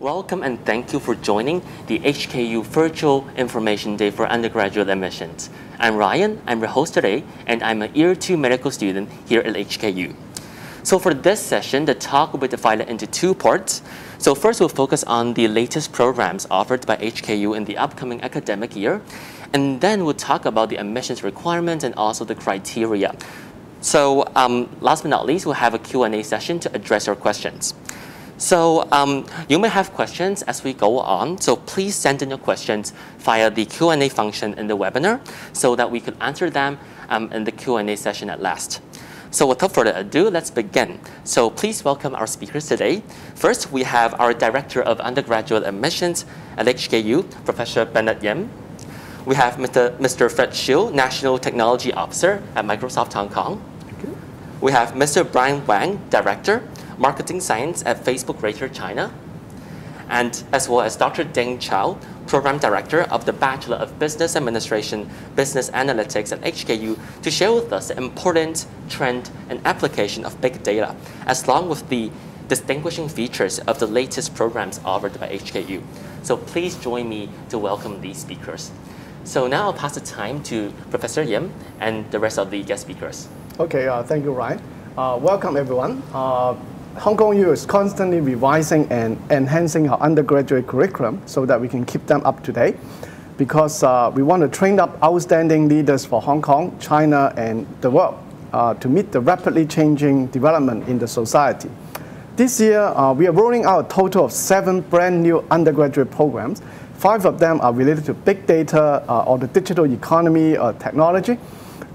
Welcome and thank you for joining the HKU Virtual Information Day for undergraduate admissions. I'm Ryan, I'm your host today, and I'm a Year 2 medical student here at HKU. So for this session, the talk will be divided into two parts. So first we'll focus on the latest programs offered by HKU in the upcoming academic year, and then we'll talk about the admissions requirements and also the criteria. So um, last but not least, we'll have a Q&A session to address your questions. So um, you may have questions as we go on, so please send in your questions via the Q&A function in the webinar so that we could answer them um, in the Q&A session at last. So without further ado, let's begin. So please welcome our speakers today. First, we have our Director of Undergraduate Admissions at HKU, Professor Bennett Yim. We have Mr. Mr. Fred Sheu, National Technology Officer at Microsoft Hong Kong. We have Mr. Brian Wang, Director Marketing Science at Facebook Greater China, and as well as Dr. Ding Chao, Program Director of the Bachelor of Business Administration, Business Analytics at HKU, to share with us the important trend and application of big data, as long with the distinguishing features of the latest programs offered by HKU. So please join me to welcome these speakers. So now I'll pass the time to Professor Yim and the rest of the guest speakers. Okay, uh, thank you, Ryan. Uh, welcome, everyone. Uh, Hong Kong U is constantly revising and enhancing our undergraduate curriculum so that we can keep them up to date because uh, we want to train up outstanding leaders for Hong Kong, China, and the world uh, to meet the rapidly changing development in the society. This year, uh, we are rolling out a total of seven brand new undergraduate programs. Five of them are related to big data uh, or the digital economy or technology.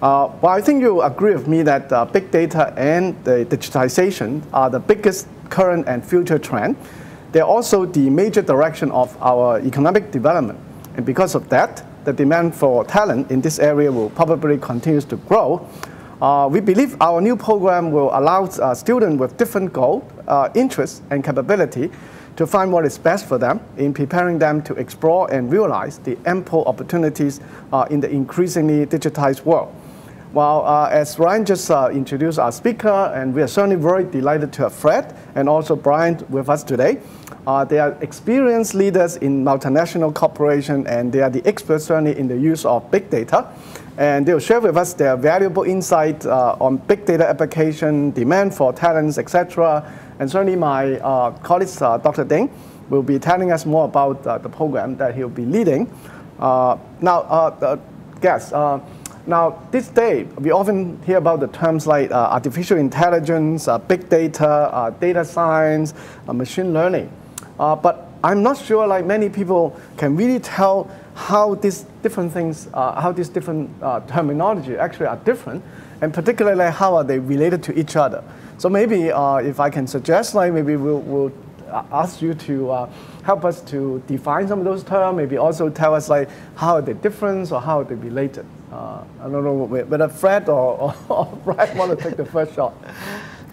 Uh, well, I think you agree with me that uh, big data and the digitization are the biggest current and future trend. They're also the major direction of our economic development. And because of that, the demand for talent in this area will probably continue to grow. Uh, we believe our new program will allow uh, students with different goals, uh, interests, and capability to find what is best for them in preparing them to explore and realize the ample opportunities uh, in the increasingly digitized world. Well, uh, as Ryan just uh, introduced our speaker, and we are certainly very delighted to have Fred and also Brian with us today. Uh, they are experienced leaders in multinational corporation, and they are the experts certainly in the use of big data. And they'll share with us their valuable insight uh, on big data application, demand for talents, etc. And certainly my uh, colleague, uh, Dr. Ding, will be telling us more about the program that he'll be leading. now, guests, now, this day, we often hear about the terms like uh, artificial intelligence, uh, big data, uh, data science, uh, machine learning. Uh, but I'm not sure like many people can really tell how these different things, uh, how these different terminology actually are different, and particularly how are they related to each other. So maybe if I can suggest, like maybe we'll, we'll ask you to help us to define some of those terms, maybe also tell us like how are they different or how are they related. Uh, I don't know whether Fred or, or, Brian want to take the first shot.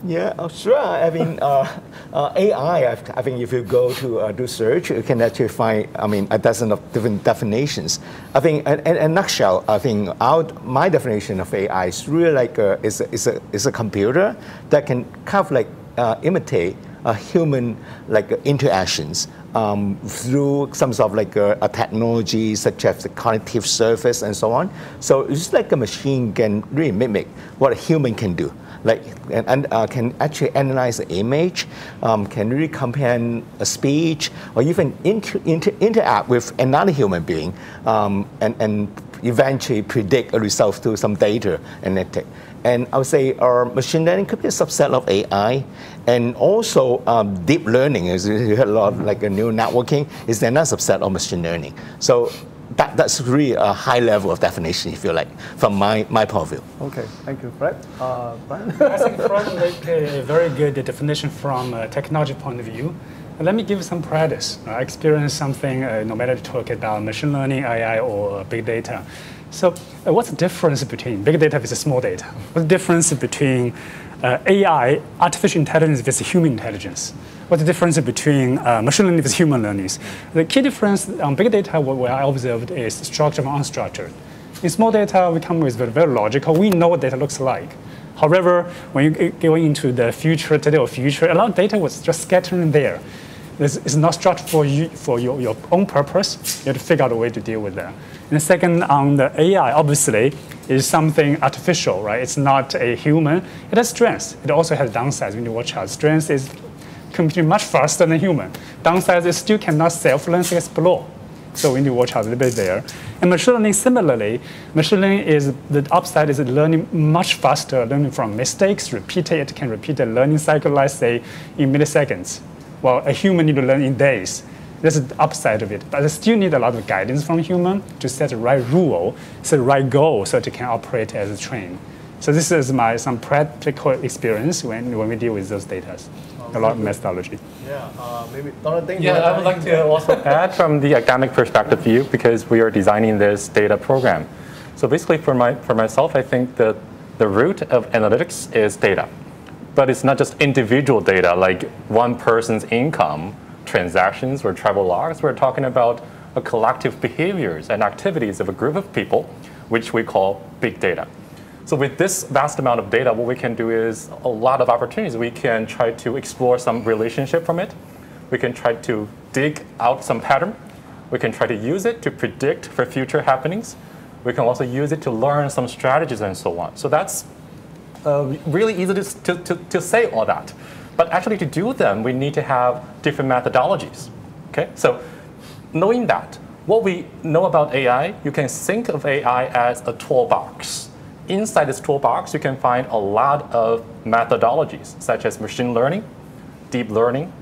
Yeah, oh, sure. I mean, uh, uh, AI, I think if you go to uh, do search, you can actually find, I mean, a dozen of different definitions. I think, in, in a nutshell, I think our, my definition of AI is really like a, is, a, is, a, is a computer that can kind of like uh, imitate human like interactions um, through some sort of like a, a, technology such as the cognitive services and so on. So it's like a machine can really mimic what a human can do. Like and, and uh, can actually analyze the image, um, can really comprehend a speech, or even inter, inter, interact with another human being, um, and, and eventually predict a result through some data analytics. And I would say our machine learning could be a subset of AI. And also um, deep learning, is you heard a lot of, like a neural networking, is another subset of machine learning. So that, that's really a high level of definition, if you like, from my, my point of view. Okay, thank you, Fred. Uh, Brian? I think Fred made a very good definition from a technology point of view. Let me give some practice. I experienced something, uh, no matter to talk about machine learning, AI, or big data. So uh, what's the difference between big data versus small data? What's the difference between uh, AI, artificial intelligence versus human intelligence? What's the difference between uh, machine learning versus human learning? The key difference on big data, what I observed is structured and unstructured. In small data, we come with very, very logical. We know what data looks like. However, when you go into the future, today or future, a lot of data was just scattering there. It's, it's not structured for you for your, your own purpose. You have to figure out a way to deal with that. And second, on the AI, obviously, is something artificial, right? It's not a human. It has strengths. It also has downsides when you watch out. Strengths is computing much faster than human. Downsides is still cannot self-learn explore. So we need to watch out a little bit there. And machine learning, similarly, machine learning is the upside is learning much faster, learning from mistakes, repeat it, it can repeat the learning cycle, let's say, in milliseconds. Well, a human need to learn in days. That's the upside of it. But I still need a lot of guidance from human to set the right rule, set the right goal so that it can operate as a train. So this is my some practical experience when, when we deal with those data a lot of methodology. Yeah, uh, maybe Dr. Ding. Yeah, I would like to also add from the academic perspective view because we are designing this data program. So basically, for my for myself, I think that the root of analytics is data, but it's not just individual data like one person's income, transactions, or travel logs. We're talking about a collective behaviors and activities of a group of people, which we call big data. So with this vast amount of data, what we can do is a lot of opportunities. We can try to explore some relationship from it. We can try to dig out some pattern. We can try to use it to predict for future happenings. We can also use it to learn some strategies and so on. So that's uh, really easy to, to, to, say all that. But actually to do them, we need to have different methodologies. Okay, so knowing that, what we know about AI, you can think of AI as a toolbox inside this toolbox, you can find a lot of methodologies, such as machine learning, deep learning,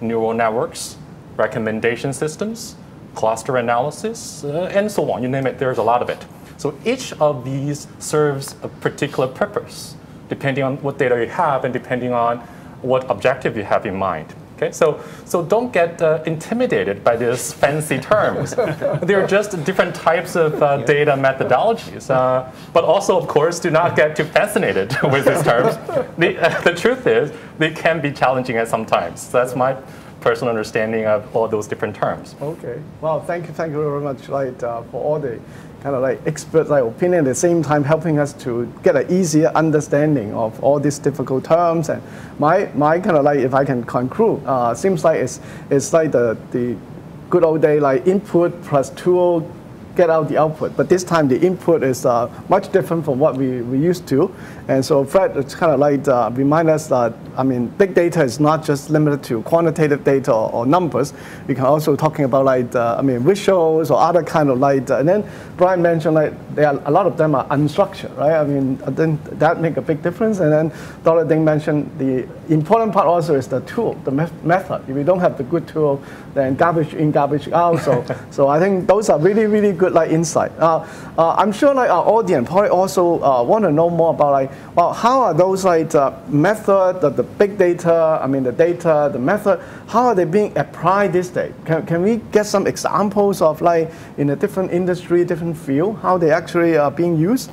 neural networks, recommendation systems, cluster analysis, uh, and so on. You name it, there's a lot of it. So each of these serves a particular purpose, depending on what data you have and depending on what objective you have in mind. Okay, so, so don't get uh, intimidated by these fancy terms. They're just different types of uh, data methodologies. Uh, but also, of course, do not get too fascinated with these terms. The, the truth is, they can be challenging at some times. So that's my personal understanding of all those different terms. Okay. Well, thank you, thank you very much, like, uh, for all the kind of like expert like opinion at the same time helping us to get an easier understanding of all these difficult terms and my my kind of like if I can conclude uh, seems like it's it's like the the good old day like input plus tool get out the output. But this time the input is uh, much different from what we, we used to. And so Fred, it's kind of like uh, remind us that, I mean, big data is not just limited to quantitative data or, or numbers. We can also talking about like, uh, I mean, visuals or other kind of like, uh, and then Brian mentioned like, there are, a lot of them are unstructured, right? I mean, I think that make a big difference. And then Dr. Ding mentioned the important part also is the tool, the method. If you don't have the good tool, then garbage in, garbage out. So, so I think those are really, really good like insight. Uh, uh, I'm sure like our audience probably also uh, want to know more about like, well, how are those like uh, method, the, the big data, I mean the data, the method, how are they being applied this day? Can, can we get some examples of like in a different industry, different field, how they actually are being used?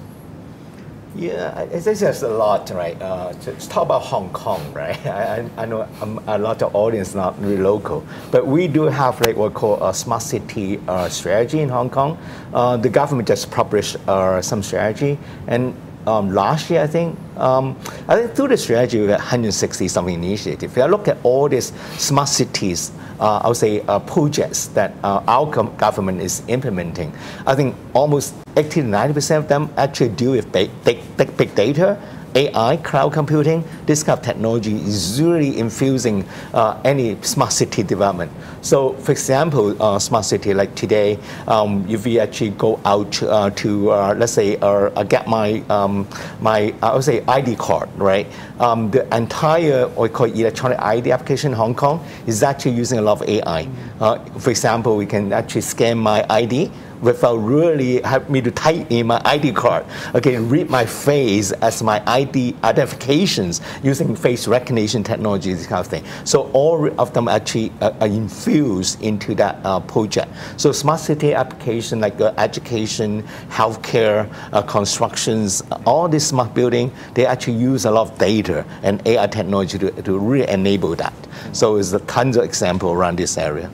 Yeah, this is a lot, right? Uh, talk about Hong Kong, right? I, I know um, a lot of audience not really local, but we do have like what we call a smart city uh, strategy in Hong Kong. Uh, the government just published uh, some strategy, and um, last year I think um, I think through the strategy we had 160 something initiatives. If you look at all these smart cities uh, I would say, uh, projects that uh, our government is implementing. I think almost 80 to 90% of them actually deal with big, big, big data AI, cloud computing, this kind of technology is really infusing uh, any smart city development. So, for example, uh, smart city like today, um, if we actually go out uh, to, uh, let's say, uh, get my um, my I would say ID card, right? Um, the entire what we call electronic ID application in Hong Kong is actually using a lot of AI. Uh, for example, we can actually scan my ID without really have me to type in my ID card. Okay, read my face as my ID identifications using face recognition technology, this kind of thing. So all of them actually uh, are infused into that uh, project. So smart city application like uh, education, healthcare, uh, constructions, all this smart building, they actually use a lot of data and AI technology to, to really enable that. So there's a tons of example around this area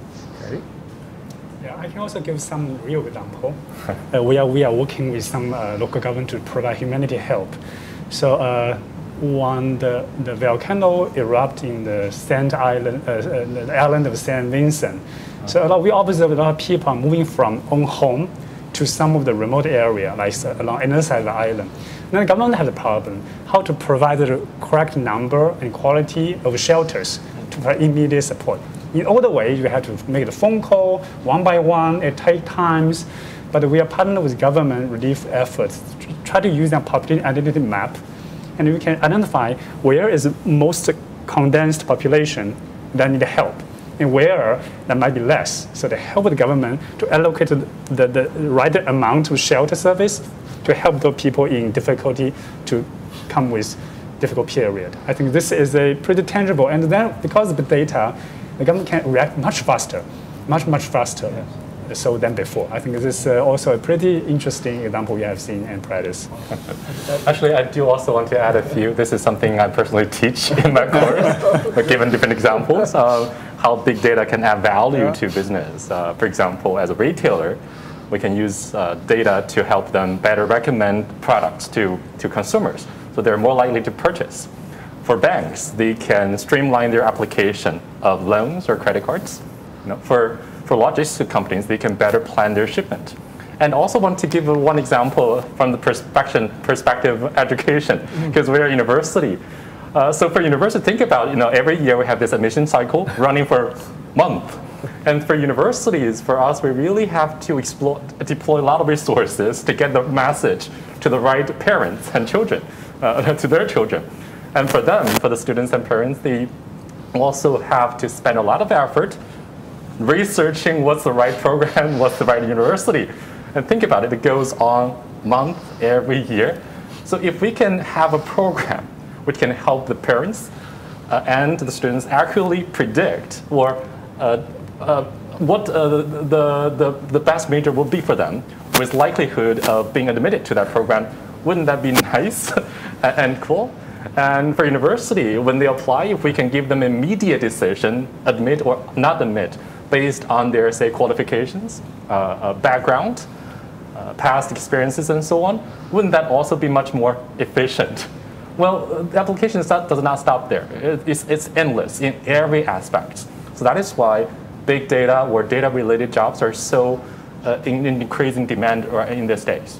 can also give some real example. uh, we, are, we are working with some uh, local government to provide humanity help. So uh, when the, the volcano erupted in the Saint Island, uh, uh, the island of Saint Vincent. So a lot, we observed a lot of people moving from own home to some of the remote area, like uh, along another side of the island. And then the government has a problem how to provide the correct number and quality of shelters to provide immediate support. In other ways, you have to make the phone call one by one. It takes times, but we are partnering with government relief efforts to try to use that population identity map, and we can identify where is the most condensed population that need help and where there might be less. So they help the government to allocate the, the, the right amount of shelter service to help the people in difficulty to come with difficult period. I think this is a pretty tangible, and then because of the data, the government can react much faster, much, much faster. Yes so than before. I think this is uh, also a pretty interesting example we have seen in practice. Actually, I do also want to add a few. This is something I personally teach in my course, but given different examples of how big data can add value yeah. to business. Uh, for example, as a retailer, we can use uh, data to help them better recommend products to, to consumers, so they're more likely to purchase. For banks, they can streamline their application of loans or credit cards. You know, for, for logistics companies, they can better plan their shipment. And also want to give one example from the perspective, perspective of education, because mm. we're a university. Uh, so for university, think about, you know, every year we have this admission cycle running for a month. And for universities, for us, we really have to explore, deploy a lot of resources to get the message to the right parents and children, uh, to their children. And for them, for the students and parents, they also have to spend a lot of effort researching what's the right program, what's the right university. And think about it, it goes on month every year. So if we can have a program which can help the parents uh, and the students accurately predict or uh, uh, what uh, the, the, the best major will be for them with likelihood of being admitted to that program. Wouldn't that be nice and cool? And for university, when they apply, if we can give them immediate decision, admit or not admit, based on their, say, qualifications, uh, uh, background, uh, past experiences, and so on, wouldn't that also be much more efficient? Well, the application does not stop there. It's, it's endless in every aspect. So that is why big data or data-related jobs are so uh, in, in increasing demand in these days.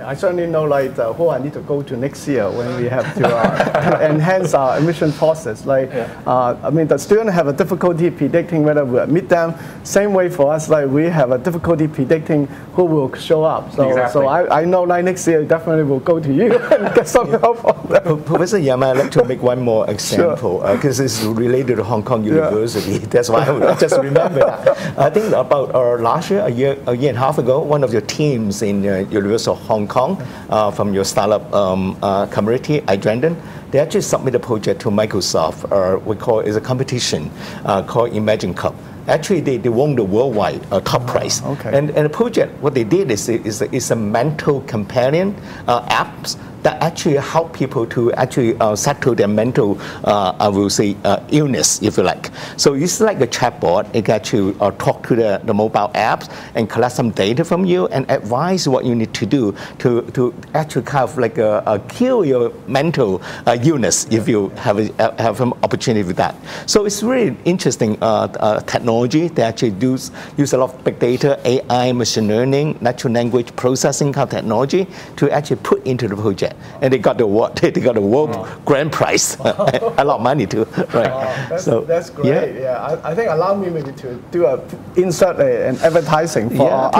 I certainly know like uh, who I need to go to next year when we have to uh, enhance our admission process. Like, yeah. uh, I mean, the students have a difficulty predicting whether we admit them. Same way for us, like we have a difficulty predicting who will show up. So, exactly. so I, I know like next year definitely will go to you and get some help on that. Professor Yam, I'd like to make one more example because sure. uh, it's related to Hong Kong University. Yeah. That's why I just remember that. I think about uh, last year, a year, a year and a half ago, one of your teams in uh, University of Hong Kong uh, from your startup um, uh, community, iDendron, they actually submitted a project to Microsoft. Uh, we call it a competition uh, called Imagine Cup. Actually, they, they won the worldwide uh, top prize. Okay. And, and the project, what they did is, is, is a mental companion uh, apps that actually help people to actually uh, settle their mental, uh, I will say, uh, illness, if you like. So it's like a chatbot. It actually uh, talk to the, the mobile apps and collect some data from you and advise what you need to do to, to actually kind of like a, a kill your mental uh, illness if you have, a, have an opportunity with that. So it's really interesting uh, technology. They actually do use a lot of big data, AI, machine learning, natural language processing kind of technology to actually put into the project and they got the what? They got the world oh. grand prize, a lot of money too. Right. Oh, that's, so that's great. Yeah, yeah. I, I, think allow me maybe to do a insert a, an advertising for yeah.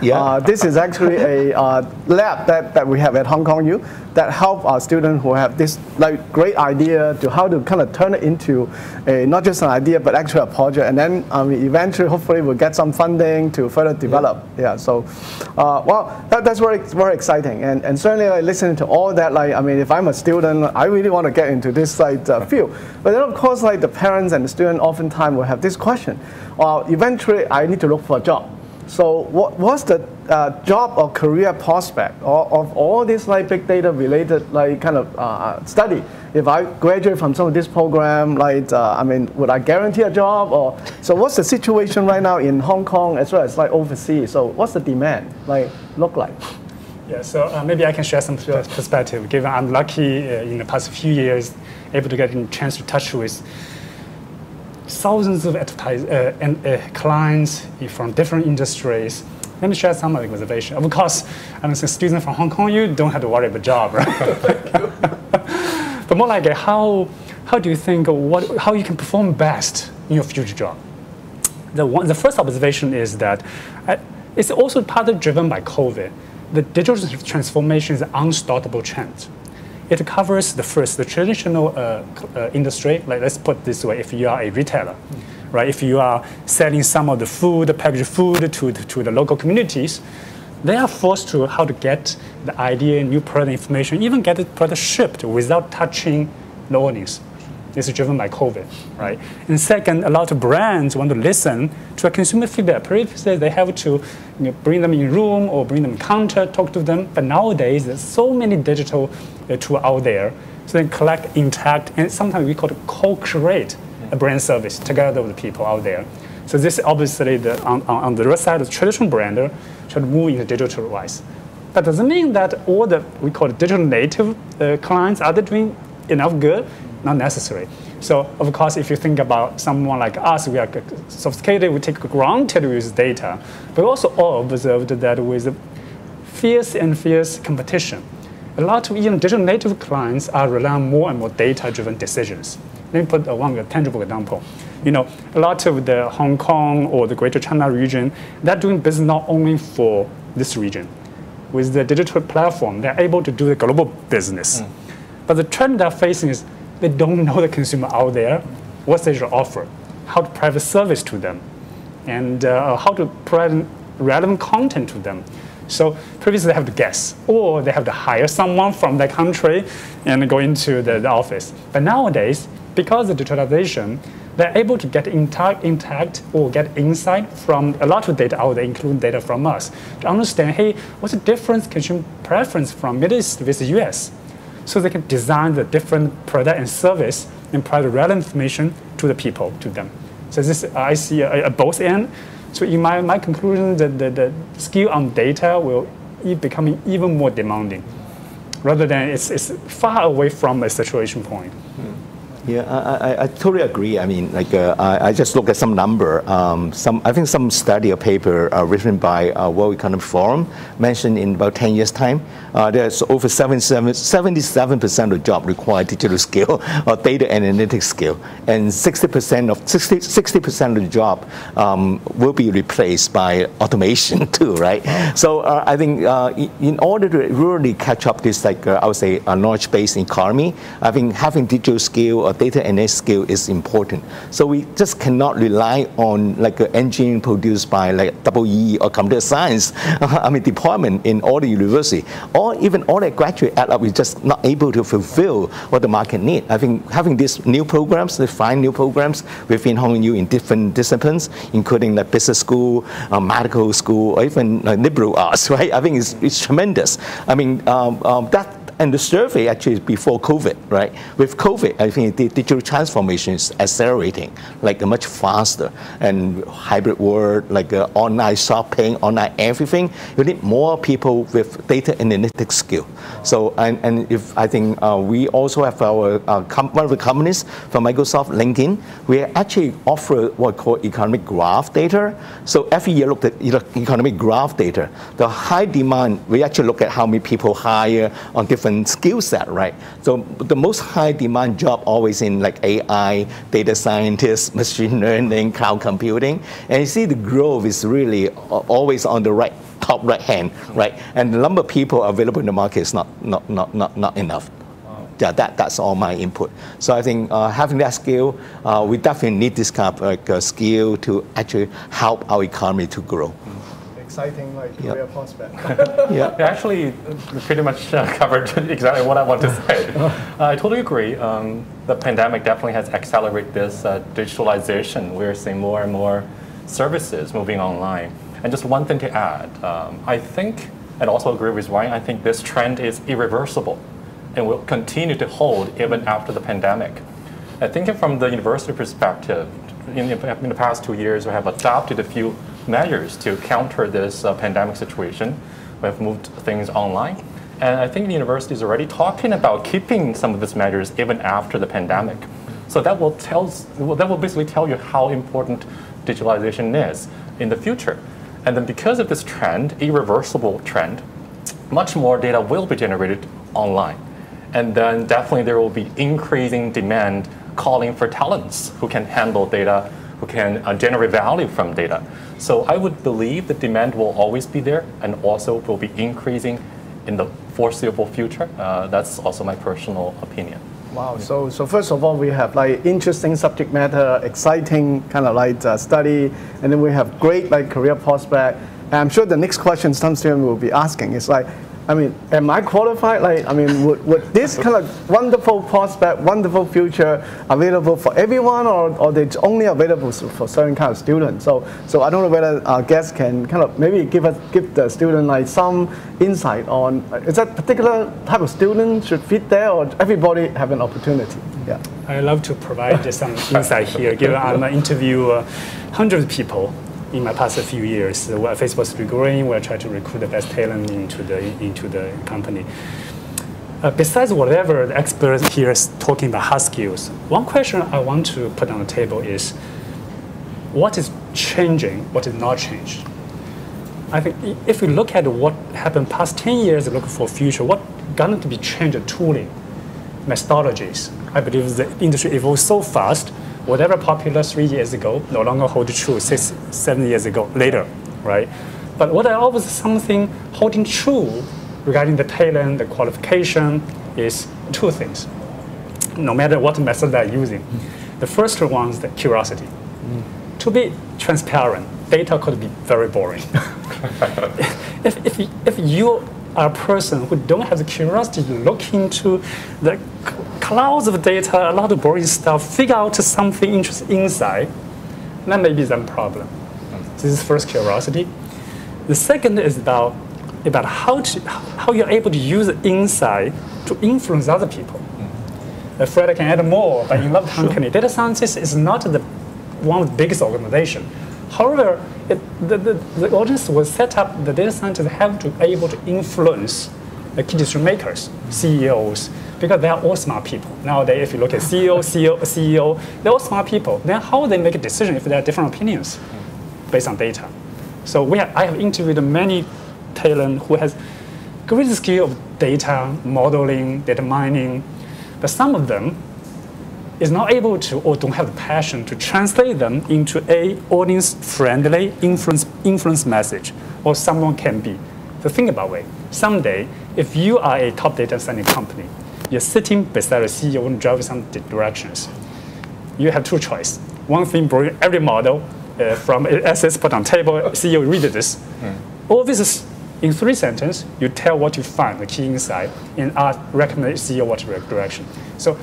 Yeah. Uh, this is actually a uh, lab that, that we have at Hong Kong U that help our students who have this like great idea to how to kind of turn it into a, not just an idea but actually a project and then um, eventually hopefully we'll get some funding to further develop yeah, yeah so uh, well that, that's very very exciting and, and certainly like listening to all that like I mean if I'm a student I really want to get into this like uh, field but then of course like the parents and the student oftentimes will have this question well eventually I need to look for a job so what, what's the uh, job or career prospect or, of all this like big data related like kind of uh, study? If I graduate from some of this program, like uh, I mean, would I guarantee a job or so? What's the situation right now in Hong Kong as well as like overseas? So what's the demand like look like? Yeah, so uh, maybe I can share some perspective. Given I'm lucky uh, in the past few years, able to get a chance to touch with thousands of uh, and, uh, clients from different industries. Let me share some of the observation. Of course, I'm a student from Hong Kong. You don't have to worry about job, right? but more like uh, how how do you think what how you can perform best in your future job? the, one, the first observation is that uh, it's also partly driven by COVID. The digital transformation is an unstoppable trend. It covers the first, the traditional uh, uh, industry. Like let's put this way: if you are a retailer, right? If you are selling some of the food, the packaged food to, to, to the local communities, they are forced to how to get the idea, new product information, even get the product shipped without touching the audience. This is driven by COVID, right? And second, a lot of brands want to listen to a consumer feedback. Previously, they have to you know, bring them in room or bring them counter, talk to them. But nowadays, there's so many digital uh, tools out there. So they collect, interact, and sometimes we call it co-create a brand service together with people out there. So this obviously the, on, on, the other side, the traditional brander should move into digital wise. That doesn't mean that all the we call it digital native uh, clients are doing enough good? Not necessary. So of course, if you think about someone like us, we are sophisticated. We take granted with data, but we also all observed that with fierce and fierce competition, a lot of even digital native clients are relying more and more data-driven decisions. Let me put one tangible example. You know, a lot of the Hong Kong or the Greater China region, they're doing business not only for this region. With the digital platform, they're able to do the global business. Mm. But the trend they're facing is they don't know the consumer out there, what they should offer, how to provide service to them, and uh, how to provide relevant content to them. So previously they have to guess, or they have to hire someone from that country and go into the, the office. But nowadays, because of digitalization, they're able to get intact, intact or get insight from a lot of data out there, including data from us, to understand, hey, what's the difference consumer preference from Middle East versus US? So they can design the different product and service and provide relevant information to the people, to them. So this I see a, at both end. So in my, my conclusion, the, the, the skill on data will e- becoming even more demanding, rather than it's, it's far away from a saturation point. Yeah, I, I, I totally agree. I mean, like, uh, I, I just look at some number. Um, some, I think some study or paper uh, written by uh, World Economic Forum mentioned in about 10 years' time, uh, there's over 77, 77% of job require digital skill or data analytics skill, and 60% of 60, 60% of the job um, will be replaced by automation too, right? So uh, I think uh, in order to really catch up this, like I would say, a knowledge-based economy, I think having digital skill or data analytics skill is important. So we just cannot rely on like an engineering produced by like double E or computer science, I mean department in all the university, or even all the graduate add up, we're just not able to fulfill what the market need. I think having these new programs, define new programs within Hong Kong U in different disciplines, including like business school, uh, medical school, or even like liberal arts, right? I think it's, it's tremendous. I mean, um, um, that and the survey actually is before COVID, right? With COVID, I think the digital transformation is accelerating, like uh, much faster. And hybrid world, like uh, online shopping, online everything, you need more people with data analytics skill. So, and, and if I think uh, we also have our uh, one of the companies from Microsoft, LinkedIn, we actually offer what we call economic graph data. So every year look at economic graph data. The high demand, we actually look at how many people hire on different skill set, right? So the most high demand job always in like AI, data scientists, machine learning, cloud computing. And you see the growth is really always on the right, top right hand, right? And the number of people available in the market is not, not, not, not, not enough. Yeah, that, that's all my input. So I think uh, having that skill, uh, we definitely need this kind of like, uh, skill to actually help our economy to grow. Exciting like Yeah. career prospect. Yeah. Yeah, actually, uh, pretty much uh, covered exactly what I want to say. Uh, I totally agree. Um, the pandemic definitely has accelerated this uh, digitalization. We're seeing more and more services moving online. And just one thing to add, um, I think, and also agree with Ryan, I think this trend is irreversible and will continue to hold even after the pandemic. I think from the university perspective, in, in the past two years, we have adopted a few measures to counter this uh, pandemic situation. We have moved things online. And I think the university is already talking about keeping some of these measures even after the pandemic. So that will, tell, that will basically tell you how important digitalization is in the future. And then because of this trend, irreversible trend, much more data will be generated online. And then definitely there will be increasing demand calling for talents who can handle data, who can uh, generate value from data. So I would believe the demand will always be there and also will be increasing in the foreseeable future. Uh, that's also my personal opinion. Wow. So, so first of all, we have like interesting subject matter, exciting kind of like uh, study, and then we have great like career prospect. And I'm sure the next question some student will be asking is like, I mean, am I qualified? Like, I mean, would, would this kind of wonderful prospect, wonderful future available for everyone, or, or it's only available for certain kind of students? So, so I don't know whether our guests can kind of maybe give us give the student like some insight on is that particular type of student should fit there, or everybody have an opportunity? Yeah. I love to provide some insight here, given I'm interview uh, hundreds of people in my past few years, uh, where Facebook is growing, we're trying to recruit the best talent into the, into the company. Uh, besides whatever the expert here is talking about hard skills, one question I want to put on the table is, what is changing, what is not changed? I think if we look at what happened past 10 years, look for future, what going to be changed tooling, methodologies. I believe the industry evolves so fast whatever popular three years ago no longer hold true six, seven years ago later, right? But what I always something holding true regarding the talent, the qualification is two things. No matter what method they're using. The first one is the curiosity. Mm. To be transparent, data could be very boring. if, if, if you a person who don't have the curiosity to look into the clouds of data, a lot of boring stuff, figure out something interesting inside, that may be some problem. This is first curiosity. The second is about, about how, to, how you're able to use insight to influence other people. Mm-hmm. Fred can add more, but in Love Company, data scientist is not the, one of the biggest organization. However, it, the, the, the audience was set up, the data scientists have to be able to influence the key decision makers, CEOs, because they are all smart people. Nowadays, if you look at CEO, CEO, CEO, they're all smart people. Then how they make a decision if there are different opinions based on data? So we have, I have interviewed many talent who has great skill of data modeling, data mining, but some of them is not able to or don't have the passion to translate them into a audience-friendly influence, influence message, or someone can be. So think about it. Someday, if you are a top data science company, you're sitting beside a CEO and drive some directions. You have two choices. One thing, bring every model uh, from assets put on table, CEO read this. Mm. All this is in three sentences, you tell what you find, the key insight, and ask, recommend CEO what direction. So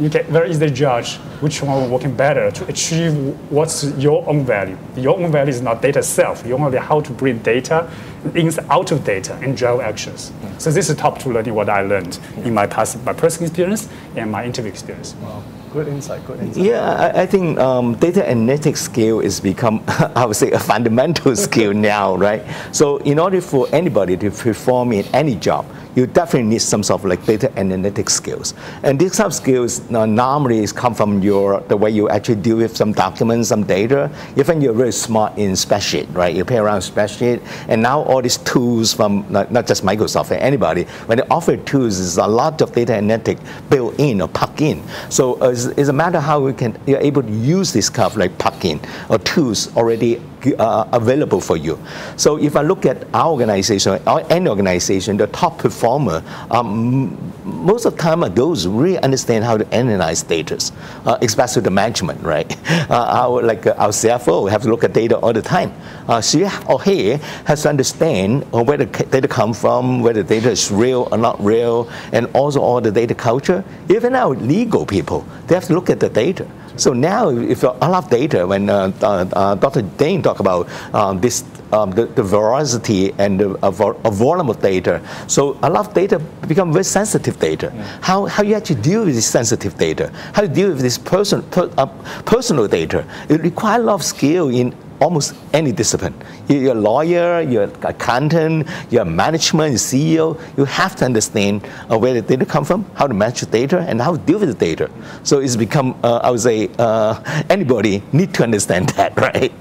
you can very easily judge which one will working better to achieve what's your own value. Your own value is not data itself. You only how to bring data ins out of data and drive actions. Mm. So this is top two learning what I learned in my past, my personal experience and my interview experience. Wow. Good insight, good insight. Yeah, I, I think um, data analytics skill is become, I would say, a fundamental skill now, right? So in order for anybody to perform in any job, you definitely need some sort of like data analytic skills. And these type of skills uh, normally come from your the way you actually deal with some documents, some data. Even you're very smart in spreadsheet, right? You play around spreadsheet, and now all these tools from not, not just Microsoft, anybody, when they offer tools, there's a lot of data analytic built in or plug in. So uh, it's, it's, a matter how we can you're able to use this kind of like plug in or tools already uh, available for you. So if I look at our organization, or any organization, the top performer, um, most of the time are those really understand how to analyze data, uh, especially the management, right? Uh, our, like uh, our CFO have to look at data all the time. Uh, she or he has to understand uh, where the data come from, whether the data is real or not real, and also all the data culture. Even our legal people, they have to look at the data. So now, if a lot of data, when uh, uh, uh Dr. Dane talked about um, this, um, the, the, veracity and the uh, volume of data, so a lot of data become very sensitive data. Yeah. How, how you actually deal with this sensitive data? How you deal with this person, per, uh, personal data? It requires a lot of skill in almost any discipline. You're a lawyer, you're an accountant, you're management, you're CEO. You have to understand uh, where the data come from, how to manage the data, and how to deal with the data. So it's become, uh, I would say, uh, anybody need to understand that, right?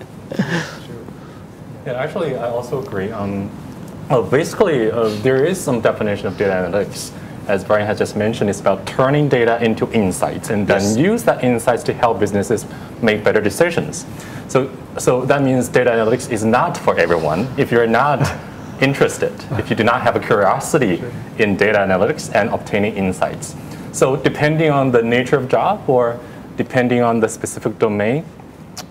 Yeah, actually, I also agree. Um, well, basically, uh, there is some definition of data analytics. As Brian has just mentioned, it's about turning data into insights and then Yes. use that insights to help businesses make better decisions. So, so that means data analytics is not for everyone. If you're not interested, if you do not have a curiosity in data analytics and obtaining insights. So depending on the nature of job or depending on the specific domain,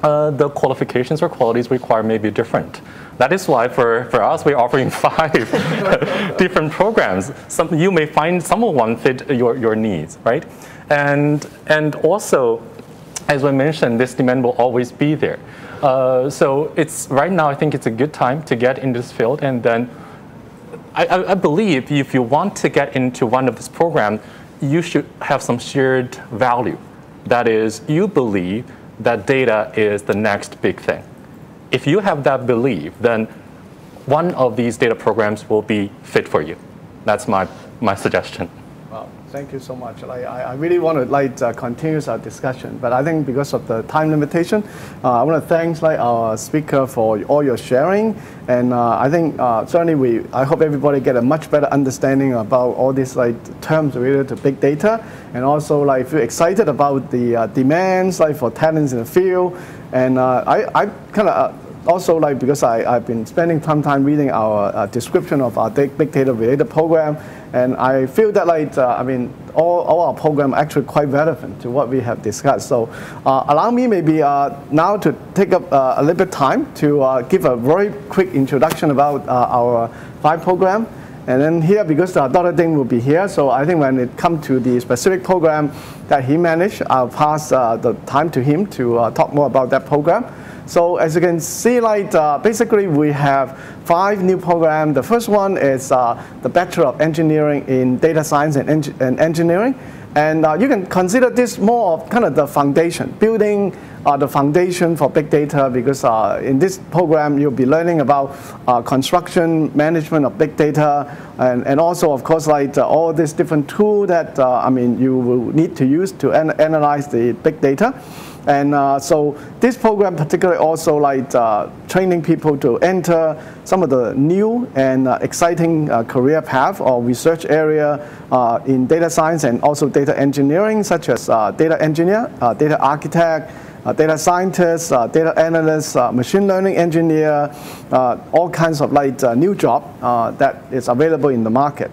uh, the qualifications or qualities required may be different. That is why for, for us, we're offering five different programs. Some, you may find some of one fit your, your needs, right? And, and also, as we mentioned, this demand will always be there. Uh, so it's right now, I think it's a good time to get in this field and then I, I, believe if you want to get into one of this program, you should have some shared value. That is, you believe that data is the next big thing. If you have that belief, then one of these data programs will be fit for you. That's my, my suggestion. Wow, thank you so much. Like, I, I really want to like uh, continue our discussion, but I think because of the time limitation, uh, I want to thank like our speaker for all your sharing, and uh, I think uh, certainly we. I hope everybody get a much better understanding about all these like terms related to big data, and also like feel excited about the uh, demands like for talents in the field, and uh, I I kind of. Also like because I, I've been spending some time reading our uh, description of our big, data related program and I feel that like uh, I mean all, all our program actually quite relevant to what we have discussed. So uh, allow me maybe uh, now to take up uh, a little bit time to uh, give a very quick introduction about our five program and then here, because uh, Dr. Ding will be here, so I think when it comes to the specific program that he managed, I'll pass uh, the time to him to uh, talk more about that program. So as you can see, like uh, basically we have five new programs. The first one is uh, the Bachelor of Engineering in Data Science and, Eng- and Engineering. And uh, you can consider this more of kind of the foundation, building uh, the foundation for big data because uh, in this program you'll be learning about uh, construction management of big data and, and also of course like uh, all these different tools that uh, I mean you will need to use to an- analyze the big data. And uh, so this program particularly also like uh, training people to enter some of the new and uh, exciting uh, career path or research area uh, in data science and also data engineering, such as data engineer, data architect, data scientist, uh, data analyst, uh, machine learning engineer, uh, all kinds of like uh, new job uh, that is available in the market.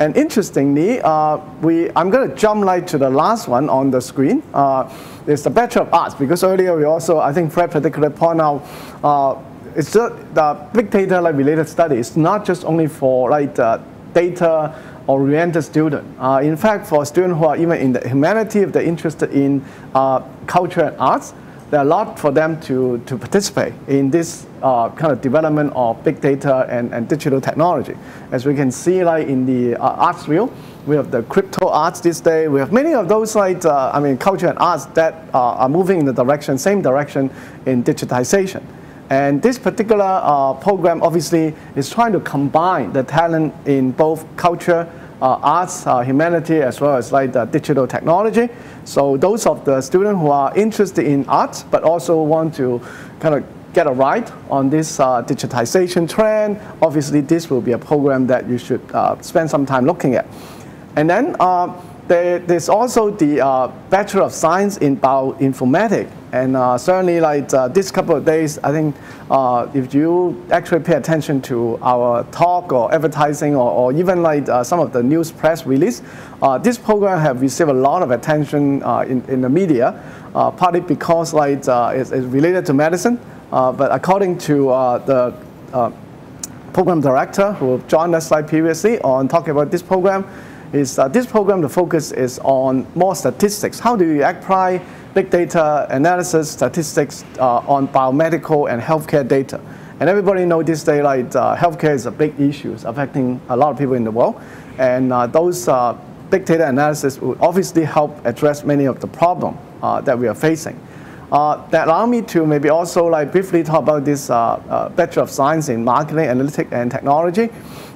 And interestingly, uh, we, I'm going to jump right to the last one on the screen. Uh, it's the Bachelor of Arts, because earlier we also, I think Fred particularly point out, uh, it's the big data like related study. It's not just only for like uh, data oriented student. Uh, in fact, for students who are even in the humanity, if they're interested in uh, culture and arts, there are a lot for them to, to participate in this uh, kind of development of big data and, and digital technology. As we can see, like in the uh, arts field, we have the crypto arts this day. We have many of those, like uh, I mean, culture and arts that uh, are moving in the direction, same direction in digitization. And this particular uh, program obviously is trying to combine the talent in both culture, uh, arts, uh, humanity, as well as like the digital technology. So those of the students who are interested in arts, but also want to kind of get a ride on this uh, digitization trend, obviously this will be a program that you should uh, spend some time looking at. And then uh, there, there's also the uh, Bachelor of Science in Bioinformatics. And uh, certainly like uh, this couple of days, I think uh, if you actually pay attention to our talk or advertising or, or even like uh, some of the news press release, uh, this program have received a lot of attention in, in the media, partly because like it's, it's related to medicine, but according to the program director who joined us like previously on talking about this program is uh, this program the focus is on more statistics. How do you apply big data analysis statistics uh, on biomedical and healthcare data? And everybody knows this day like uh, healthcare is a big issue affecting a lot of people in the world. And uh, those uh, big data analysis will obviously help address many of the problem that we are facing. Uh, that allow me to maybe also like briefly talk about this uh, uh, Bachelor of Science in Marketing, Analytics, and Technology.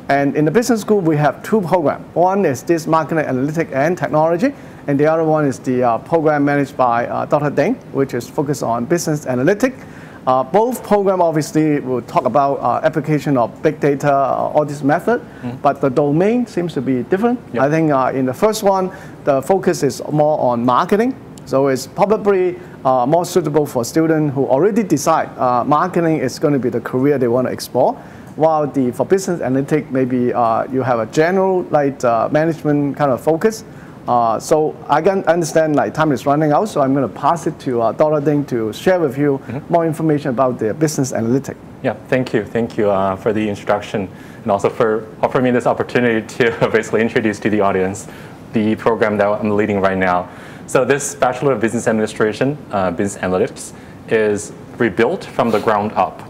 And in the business school, we have two programs. One is this Marketing, Analytics, and Technology, and the other one is the uh, program managed by uh, Dr. Deng, which is focused on business analytics. Uh, both program obviously will talk about uh, application of big data, uh, all this method, mm. but the domain seems to be different. Yep. I think uh, in the first one, the focus is more on marketing. So it's probably uh, more suitable for students who already decide uh, marketing is going to be the career they want to explore. While the for business analytics, maybe you have a general like management kind of focus. Uh, so I can understand like time is running out, so I'm going to pass it to uh, Dr. Ding to share with you mm-hmm. more information about the business analytics. Yeah, thank you. Thank you uh, for the introduction and also for offering me this opportunity to basically introduce to the audience the program that I'm leading right now. So this Bachelor of Business Administration, uh, Business Analytics, is rebuilt from the ground up.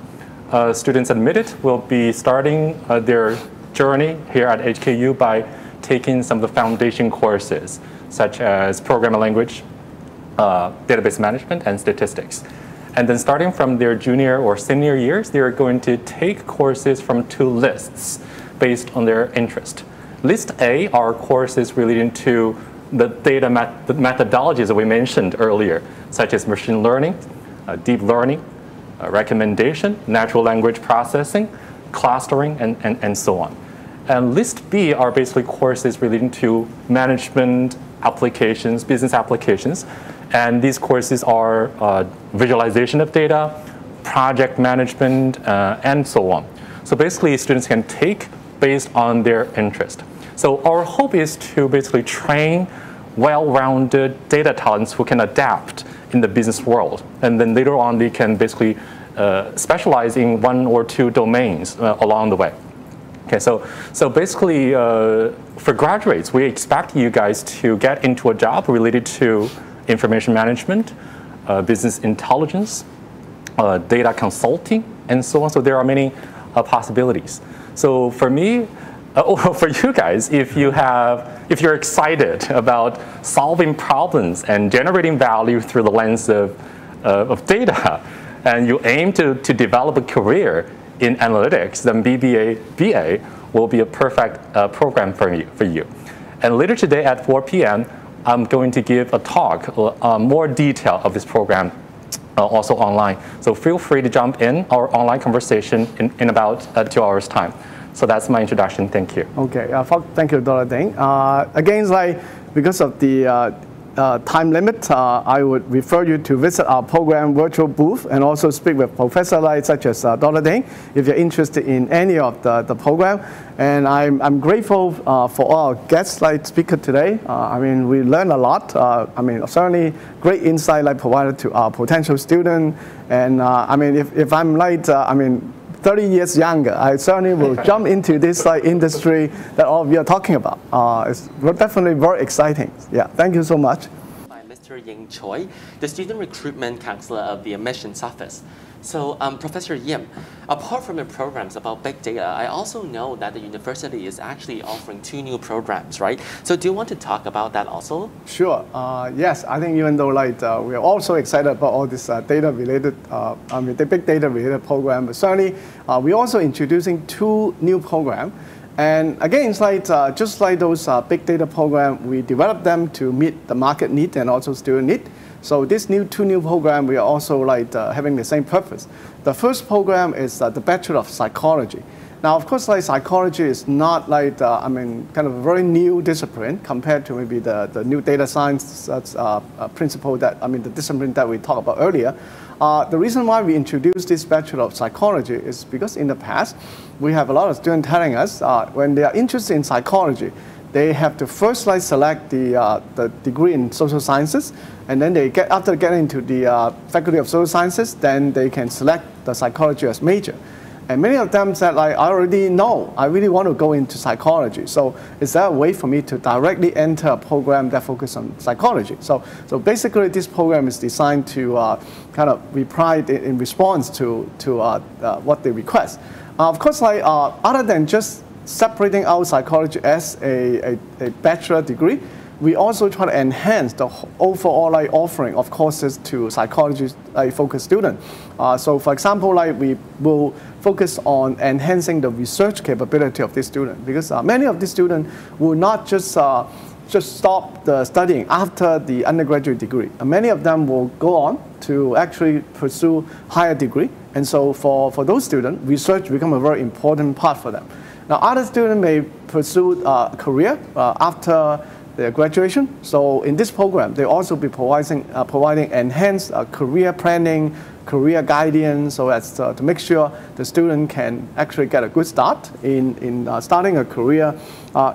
Uh, students admitted will be starting uh, their journey here at HKU by taking some of the foundation courses, such as programming language, uh, database management, and statistics. And then starting from their junior or senior years, they're going to take courses from two lists based on their interest. List A are courses relating to the data met the methodologies that we mentioned earlier, such as machine learning, uh, deep learning, uh, recommendation, natural language processing, clustering, and, and, and so on. And list B are basically courses relating to management applications, business applications. And these courses are uh, visualization of data, project management, uh, and so on. So basically, students can take based on their interest. So our hope is to basically train well-rounded data talents who can adapt in the business world. And then later on, they can basically uh, specialize in one or two domains uh, along the way. Okay, so, so basically, uh, for graduates, we expect you guys to get into a job related to information management, uh, business intelligence, uh, data consulting, and so on. So there are many uh, possibilities. So for me, or for you guys, if you have, if you're excited about solving problems and generating value through the lens of, uh, of data, and you aim to, to develop a career in analytics, then BBA BA will be a perfect uh, program for you, for you. And later today at 4 p.m., I'm going to give a talk, uh, more detail of this program uh, also online. So feel free to jump in our online conversation in, in about uh, two hours time. So that's my introduction. Thank you. Okay. Uh, thank you, Dr. Ding. Uh, again, like because of the uh, time limit, uh, I would refer you to visit our program virtual booth and also speak with Professor Lai, such as uh, Dr. Ding, if you're interested in any of the, the program. And I'm, I'm grateful uh, for our guest like speaker today. Uh, I mean, we learned a lot. Uh, I mean, certainly great insight like provided to our potential student. And I mean, if, if I'm like, I mean, 30 years younger, I certainly will jump into this like, industry that all you are talking about. Uh, it's definitely very exciting. Yeah, thank you so much. Ying Choi, the Student Recruitment Counselor of the Admissions Office. So, um, Professor Yim, apart from the programs about big data, I also know that the university is actually offering two new programs, right? So, do you want to talk about that also? Sure. Uh, yes, I think even though like uh, we are also excited about all this uh, data-related, uh, I mean the big data-related program, but certainly uh, we're also introducing two new programs. And again, it's like uh, just like those big data program, we develop them to meet the market need and also student need. So this new two new program, we are also like uh, having the same purpose. The first program is uh, the Bachelor of Psychology. Now, of course, like psychology is not like, uh, I mean, kind of a very new discipline compared to maybe the, the new data science uh, uh, principle that, I mean, the discipline that we talked about earlier. Uh, the reason why we introduced this Bachelor of Psychology is because in the past, we have a lot of students telling us when they are interested in psychology, they have to first like select the, uh, the degree in social sciences, and then they get after getting into the uh, faculty of social sciences, then they can select the psychology as major. And many of them said, like, I already know, I really want to go into psychology. So is there a way for me to directly enter a program that focuses on psychology? So, so basically, this program is designed to uh, kind of reply in, in response to, to uh, uh, what they request. Uh, of course, like, uh, other than just separating out psychology as a, a, a bachelor degree, we also try to enhance the overall like, offering of courses to psychology like, focused students. Uh, so for example, like we will focus on enhancing the research capability of these students because uh, many of these students will not just uh, just stop the studying after the undergraduate degree. And many of them will go on to actually pursue higher degree. And so for, for those students, research become a very important part for them. Now, other students may pursue a uh, career uh, after their graduation. So in this program, they also be providing, uh, providing enhanced uh, career planning, career guidance, so as uh, to make sure the student can actually get a good start in, in uh, starting a career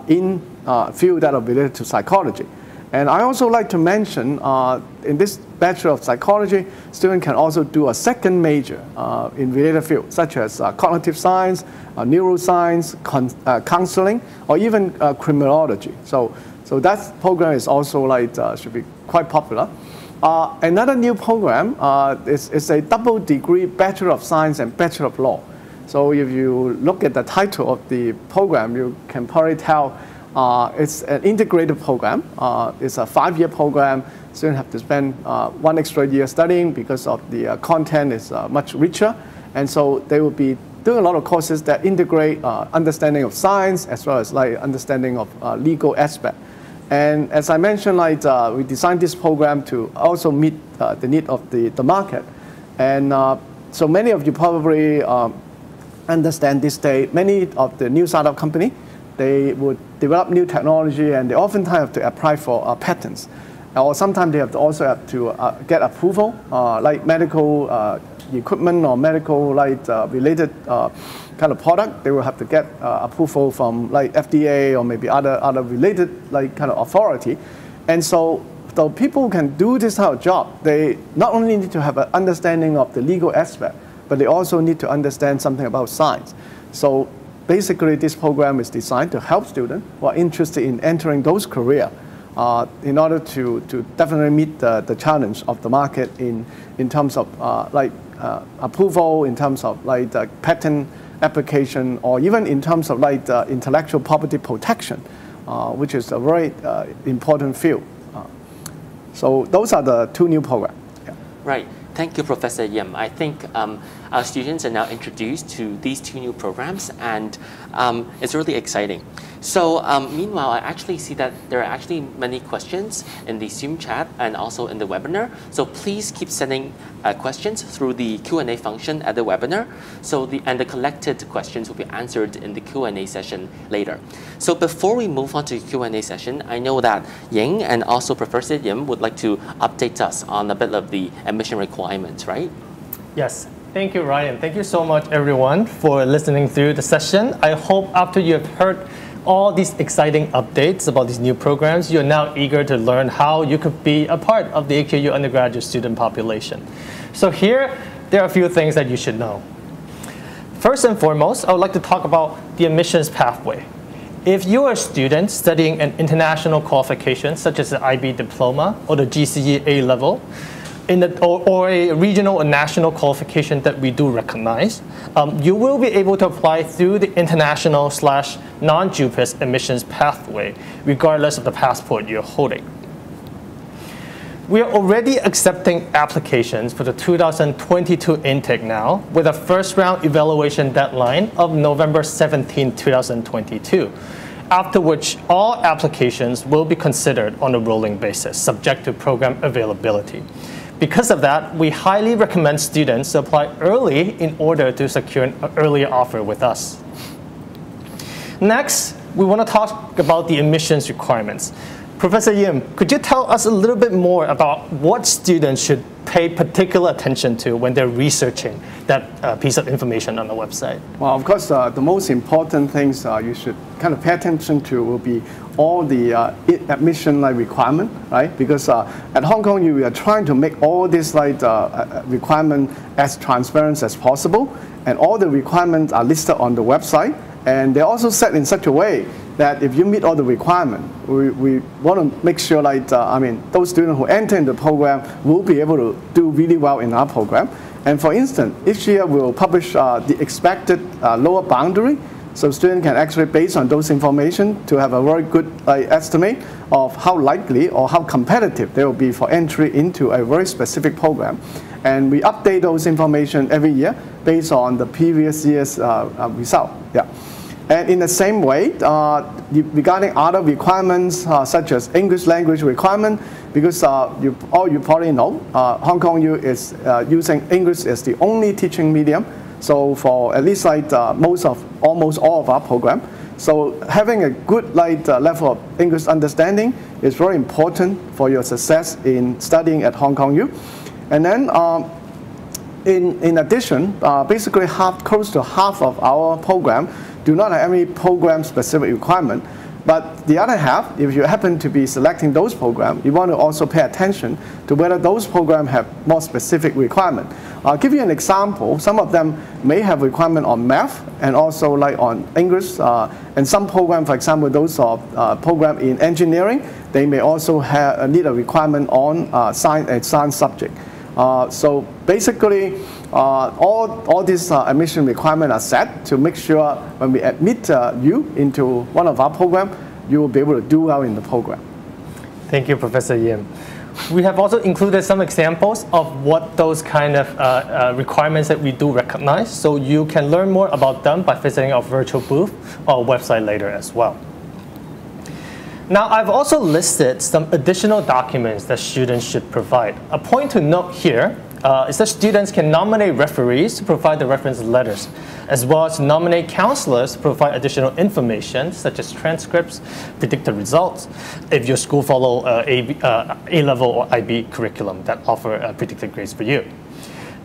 in uh, field that are related to psychology. And I also like to mention uh, in this Bachelor of Psychology, students can also do a second major uh, in related fields, such as uh, cognitive science, uh, neuroscience, uh, counseling, or even uh, criminology. So, so that program is also like, should be quite popular. another new program is, is a double degree Bachelor of Science and Bachelor of Law. So if you look at the title of the program, you can probably tell uh, it's an integrated program. Uh, it's a five-year program. Students have to spend uh, one extra year studying because of the uh, content is uh, much richer. And so they will be doing a lot of courses that integrate uh, understanding of science as well as like understanding of legal aspect. And as I mentioned, like we designed this program to also meet the need of the, the market. And so many of you probably um, understand this day, many of the new startup company they would develop new technology and they oftentimes have to apply for uh, patents. Or sometimes they have to also have to uh, get approval, uh, like medical uh, equipment or medical like uh, related uh, kind of product. They will have to get approval from like FDA or maybe other other related like kind of authority. And so the people who can do this type of job, they not only need to have an understanding of the legal aspect, but they also need to understand something about science. So basically this program is designed to help students who are interested in entering those careers uh, in order to, to definitely meet the, the challenge of the market in, in terms of uh, like uh, approval, in terms of like the patent application, or even in terms of like the intellectual property protection, uh, which is a very uh, important field. Uh, so those are the two new programs. Yeah. Right. Thank you, Professor Yim. I think um, our students are now introduced to these two new programs, and um, it's really exciting. So um, meanwhile, I actually see that there are actually many questions in the Zoom chat and also in the webinar. So please keep sending uh, questions through the Q&A function at the webinar. So the, and the collected questions will be answered in the Q&A session later. So before we move on to the Q&A session, I know that Ying and also Professor Yim would like to update us on a bit of the admission requirements, right? Yes. Thank you, Ryan. Thank you so much, everyone, for listening through the session. I hope after you have heard all these exciting updates about these new programs, you're now eager to learn how you could be a part of the HKU undergraduate student population. So here, there are a few things that you should know. First and foremost, I would like to talk about the admissions pathway. If you are a student studying an international qualification, such as the IB diploma or the GCE A level, in the, or, or, a regional or national qualification that we do recognize, um, you will be able to apply through the international slash non-JUPAS admissions pathway, regardless of the passport you're holding. We are already accepting applications for the 2022 intake now, with a first round evaluation deadline of November 17, 2022 after which all applications will be considered on a rolling basis, subject to program availability. Because of that, we highly recommend students apply early in order to secure an earlier offer with us. Next, we want to talk about the admissions requirements. Professor Yim, could you tell us a little bit more about what students should pay particular attention to when they're researching that uh, piece of information on the website? Well, of course, uh, the most important things uh, you should kind of pay attention to will be all the uh, admission like requirement, right? Because uh, at Hong Kong, you are trying to make all this like uh, requirement as transparent as possible, and all the requirements are listed on the website, and they're also set in such a way that if you meet all the requirements, we, we want to make sure like, uh, I mean, those students who enter in the program will be able to do really well in our program. And for instance, each year we'll publish uh, the expected uh, lower boundary So students can actually, based on those information, to have a very good uh, estimate of how likely or how competitive they will be for entry into a very specific program. And we update those information every year based on the previous year's uh, uh, result. Yeah. And in the same way, uh, regarding other requirements uh, such as English language requirement, because uh, you, all you probably know, uh, Hong Kong U is uh, using English as the only teaching medium. So for at least like uh, most of, almost all of our program. So having a good like level of English understanding is very important for your success in studying at Hong Kong U. And then um, in, in addition, basically half, close to half of our program do not have any program-specific requirement. But the other half, if you happen to be selecting those programs, you want to also pay attention to whether those programs have more specific requirement. I'll give you an example. Some of them may have requirement on math and also like on English. Uh, and some programs, for example, those are uh, program in engineering, they may also have, uh, need a requirement on uh, science science subject. Uh, so basically, uh, all, all these uh, admission requirements are set to make sure when we admit you into one of our programs, you will be able to do well in the program. Thank you, Professor Yim. We have also included some examples of what those kind of uh, uh, requirements that we do recognize, so you can learn more about them by visiting our virtual booth or website later as well. Now, I've also listed some additional documents that students should provide. A point to note here uh, is that students can nominate referees to provide the reference letters, as well as nominate counselors to provide additional information, such as transcripts, predicted results, if your school follow uh, A, uh, A-level or IB curriculum that offer uh, predicted grades for you.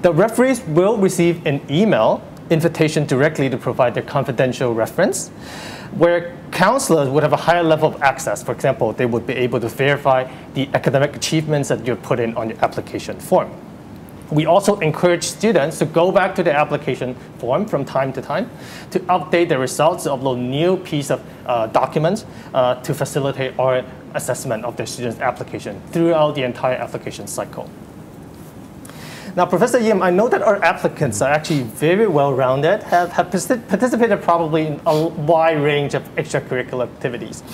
The referees will receive an email invitation directly to provide their confidential reference, where counselors would have a higher level of access. For example, they would be able to verify the academic achievements that you put in on your application form. We also encourage students to go back to the application form from time to time to update the results, to upload new piece of uh, documents uh, to facilitate our assessment of the student's application throughout the entire application cycle. Now, Professor Yim, I know that our applicants are actually very well-rounded, have, have participated probably in a wide range of extracurricular activities.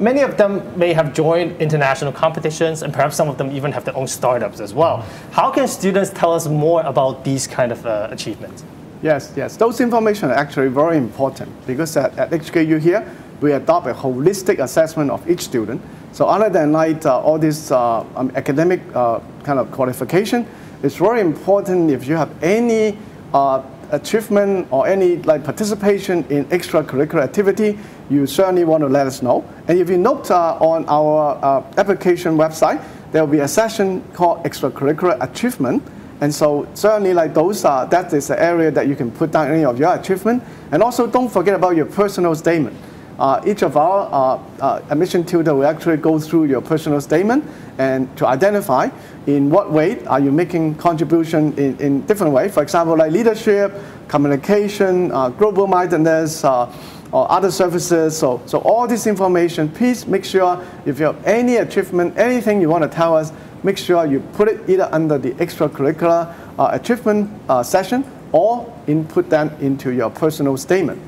Many of them may have joined international competitions, and perhaps some of them even have their own startups as well. How can students tell us more about these kind of uh, achievements? Yes, yes. Those information are actually very important because at, at HKU here, we adopt a holistic assessment of each student. So other than like uh, all this uh, um, academic uh, kind of qualification, it's very important if you have any uh, achievement or any like participation in extracurricular activity, you certainly want to let us know. And if you note uh, on our uh, application website, there will be a section called extracurricular achievement. And so certainly like those are, that is the area that you can put down any of your achievement. And also don't forget about your personal statement. Uh, each of our uh, uh, admission tutor will actually go through your personal statement and to identify in what way are you making contribution in, in different ways. For example, like leadership, communication, uh, global mindedness, uh, or other services. So, so all this information, please make sure if you have any achievement, anything you want to tell us, make sure you put it either under the extracurricular uh, achievement uh, session or input them into your personal statement.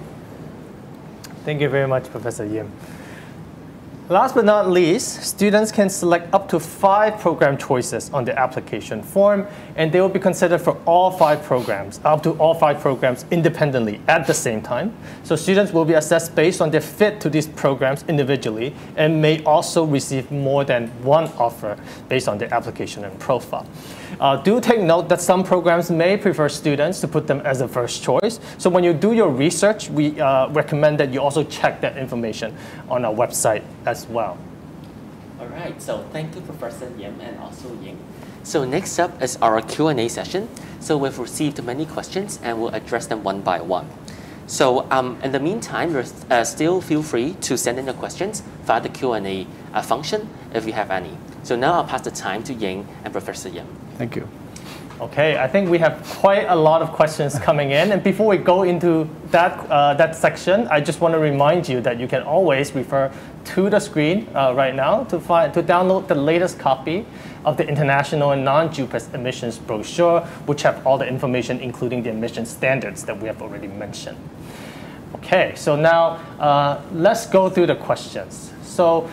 Thank you very much, Professor Yim. Last but not least, students can select up to five program choices on the application form, and they will be considered for all five programs, up to all five programs independently at the same time. So students will be assessed based on their fit to these programs individually, and may also receive more than one offer based on their application and profile. Uh, do take note that some programs may prefer students to put them as a first choice. So when you do your research, we uh, recommend that you also check that information on our website as well. All right, so thank you, Professor Yim and also Ying. So next up is our Q&A session. So we've received many questions and we'll address them one by one. So um, in the meantime, uh, still feel free to send in your questions via the Q&A uh, function if you have any. So now I'll pass the time to Ying and Professor Yim. Thank you. Okay, I think we have quite a lot of questions coming in. And before we go into that, uh, that section, I just want to remind you that you can always refer to the screen uh, right now to, find, to download the latest copy of the International and Non-JUPAS emissions Brochure, which have all the information, including the emission standards that we have already mentioned. Okay, so now uh, let's go through the questions. So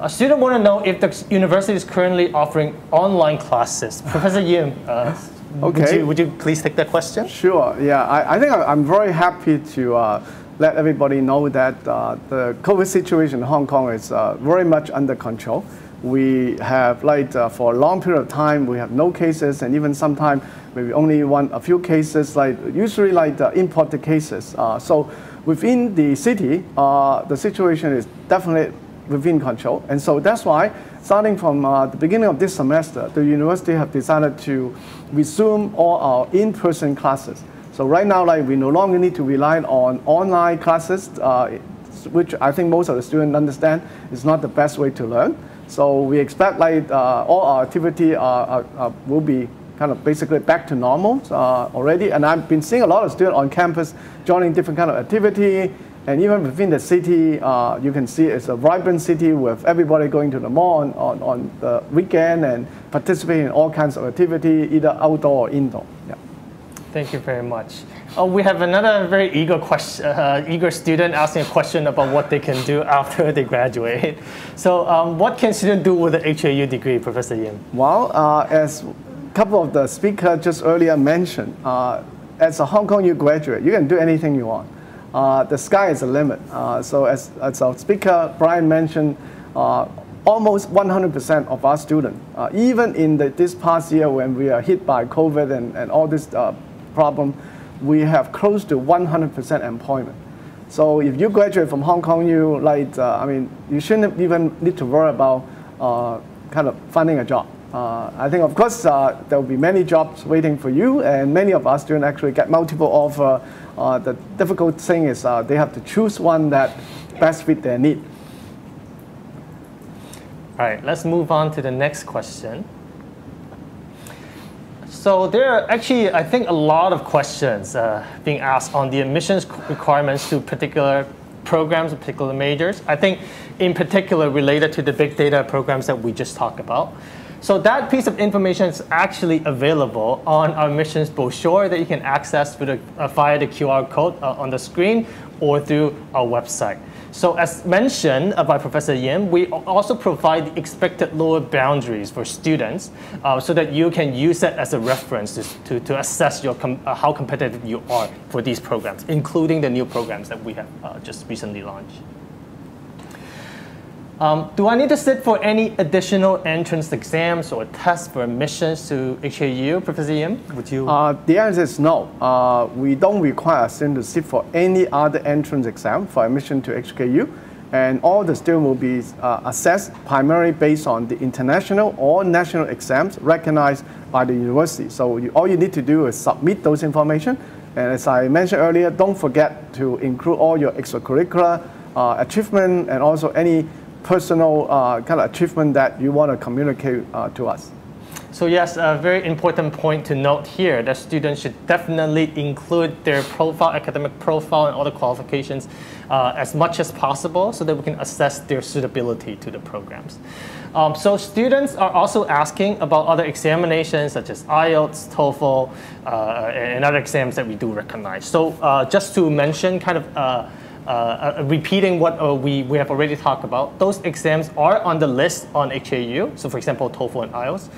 a student want to know if the university is currently offering online classes. Professor Yim, uh, would, Okay. you, would you please take that question? Sure. Yeah, I, I think I- I'm very happy to uh, let everybody know that uh, the COVID situation in Hong Kong is uh, very much under control. We have, like, uh, for a long period of time, we have no cases, and even sometimes maybe only one, a few cases, like usually like the imported cases. Uh, so within the city, uh, the situation is definitely within control. And so that's why, starting from uh, the beginning of this semester, the university have decided to resume all our in-person classes. So right now, like we no longer need to rely on online classes, uh, which I think most of the students understand is not the best way to learn. So we expect like uh, all our activity uh, uh, uh, will be kind of basically back to normal already. And I've been seeing a lot of students on campus joining different kind of activity. And even within the city, you can see it's a vibrant city with everybody going to the mall on, on, on the weekend and participating in all kinds of activity, either outdoor or indoor. Yeah. Thank you very much. Oh, we have another very eager question, uh, eager student asking a question about what they can do after they graduate. So, um, what can students do with an HKU degree, Professor Yim? Well, uh, as a couple of the speakers just earlier mentioned, uh, as a Hong Kong U graduate, you can do anything you want. Uh, the sky is the limit. Uh, so as, as our speaker, Brian mentioned, uh, almost 100% of our students, even in the, this past year when we are hit by COVID and, and all this problem, we have close to 100% employment. So if you graduate from Hong Kong U, like, uh, I mean, you shouldn't even need to worry about uh, kind of finding a job. Uh, I think, of course, uh, there will be many jobs waiting for you, and many of our students actually get multiple offer. Uh, the difficult thing is uh, they have to choose one that best fit their need. All right, let's move on to the next question. So there are actually, I think, a lot of questions uh, being asked on the admissions requirements to particular programs, particular majors. I think, in particular, related to the big data programs that we just talked about. So that piece of information is actually available on our admissions brochure that you can access uh, via the QR code uh, on the screen or through our website. So as mentioned by Professor Yim, we also provide expected lower boundaries for students uh, so that you can use that as a reference to, to, to assess your com- uh, how competitive you are for these programs, including the new programs that we have uh, just recently launched. Um, do I need to sit for any additional entrance exams or tests for admissions to HKU, Professor Yim? Would you? Uh, the answer is no. Uh, we don't require a student to sit for any other entrance exam for admission to HKU, and all the students will be uh, assessed primarily based on the international or national exams recognized by the university. So you, all you need to do is submit those information, and as I mentioned earlier, don't forget to include all your extracurricular uh, achievement and also any personal uh, kind of achievement that you want to communicate uh, to us. So yes, a very important point to note here that students should definitely include their profile, academic profile, and all the qualifications uh, as much as possible so that we can assess their suitability to the programs. Um, so students are also asking about other examinations such as IELTS, TOEFL, uh, and other exams that we do recognize. So uh, just to mention kind of uh, uh, repeating what uh, we, we have already talked about, those exams are on the list on HKU, so for example, TOEFL and IELTS,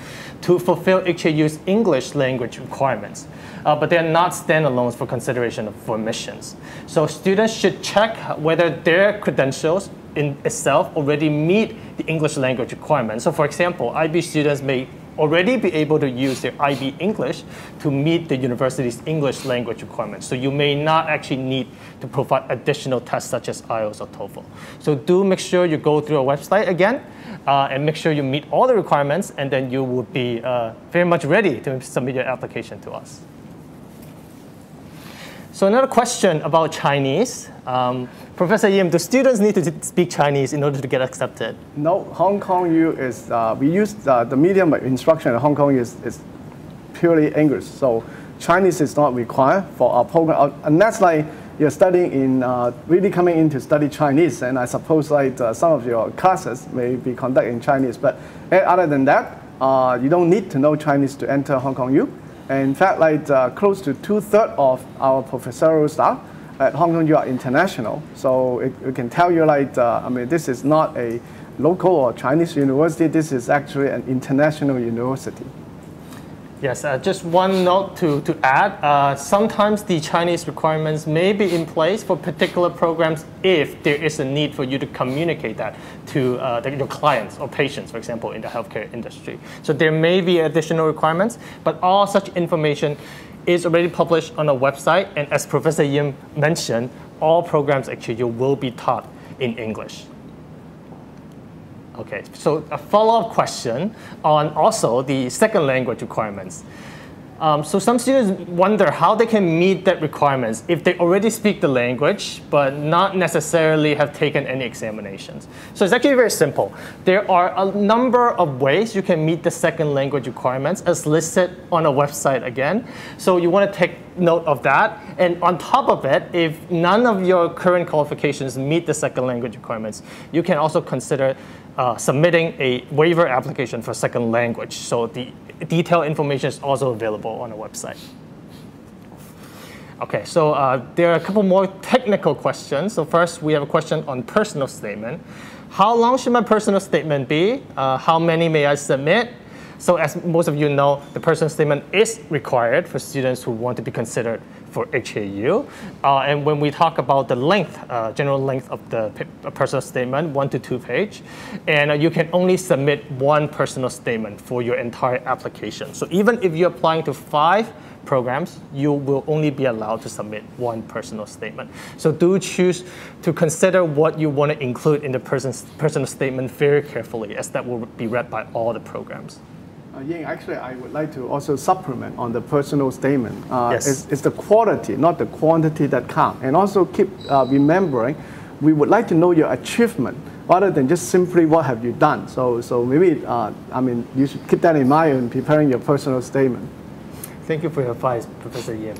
to fulfill HKU's English language requirements. Uh, but they're not standalones for consideration for admissions. So students should check whether their credentials in itself already meet the English language requirements. So for example, IB students may already be able to use their IB English to meet the university's English language requirements. So you may not actually need to provide additional tests such as IELTS or TOEFL. So do make sure you go through our website again uh, and make sure you meet all the requirements and then you will be uh, very much ready to submit your application to us. So another question about Chinese. Um, Professor Yim, do students need to speak Chinese in order to get accepted? No, Hong Kong U is, uh, we use uh, the medium of instruction in Hong Kong is, is purely English. So Chinese is not required for our program, uh, unless like you're studying in, uh, really coming in to study Chinese, and I suppose like uh, some of your classes may be conducted in Chinese. But eh, other than that, uh, you don't need to know Chinese to enter Hong Kong U. In fact, like uh, close to two-thirds of our professorial staff at Hong Kong U are international, so it, it can tell you like, uh, I mean, this is not a local or Chinese university, this is actually an international university. Yes, uh, just one note to, to add. Uh, sometimes the Chinese requirements may be in place for particular programs if there is a need for you to communicate that to uh, the, your clients or patients, for example, in the healthcare industry. So there may be additional requirements, but all such information is already published on a website. And as Professor Yim mentioned, all programs actually will be taught in English. Okay, so a follow-up question on also the second language requirements. Um, so some students wonder how they can meet that requirements if they already speak the language, but not necessarily have taken any examinations. So it's actually very simple. There are a number of ways you can meet the second language requirements as listed on a website again. So you want to take note of that. And on top of it, if none of your current qualifications meet the second language requirements, you can also consider uh, submitting a waiver application for second language. So the detailed information is also available on the website. Okay, so uh, there are a couple more technical questions. So first, we have a question on personal statement. How long should my personal statement be? Uh, how many may I submit? So as most of you know, the personal statement is required for students who want to be considered for HKU. Uh, and when we talk about the length, uh, general length of the personal statement, one to two page, and uh, you can only submit one personal statement for your entire application. So even if you're applying to five programs, you will only be allowed to submit one personal statement. So do choose to consider what you want to include in the personal statement very carefully, as that will be read by all the programs. Uh, Ying, actually, I would like to also supplement on the personal statement. Uh, yes. It's, it's, the quality, not the quantity that count. And also keep uh, remembering, we would like to know your achievement rather than just simply what have you done. So, so maybe, uh, I mean, you should keep that in mind when preparing your personal statement. Thank you for your advice, Professor Yim.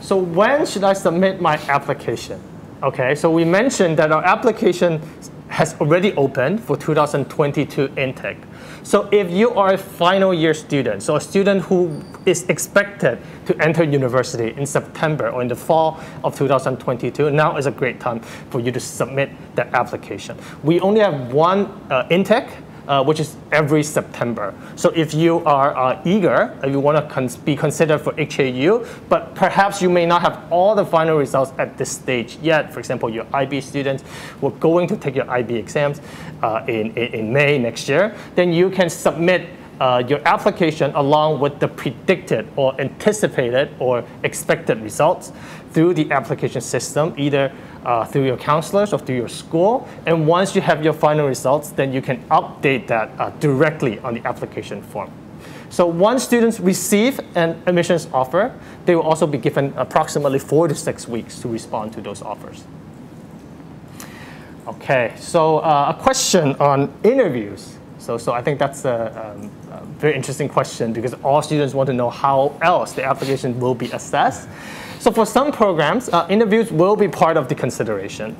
So when should I submit my application? Okay, so we mentioned that our application has already opened for 2022 intake. So if you are a final year student, so a student who is expected to enter university in September or in the fall of 2022, now is a great time for you to submit that application. We only have one uh, intake uh, which is every September. So if you are uh, eager, if you want to con be considered for HKU, but perhaps you may not have all the final results at this stage yet. For example, your IB students who are going to take your IB exams uh, in, in, in May next year, then you can submit uh, your application along with the predicted or anticipated or expected results through the application system, either uh, through your counselors or through your school. And once you have your final results, then you can update that uh, directly on the application form. So once students receive an admissions offer, they will also be given approximately four to six weeks to respond to those offers. Okay, so uh, a question on interviews. So, so I think that's a, um, very interesting question because all students want to know how else the application will be assessed. So for some programs, uh, interviews will be part of the consideration.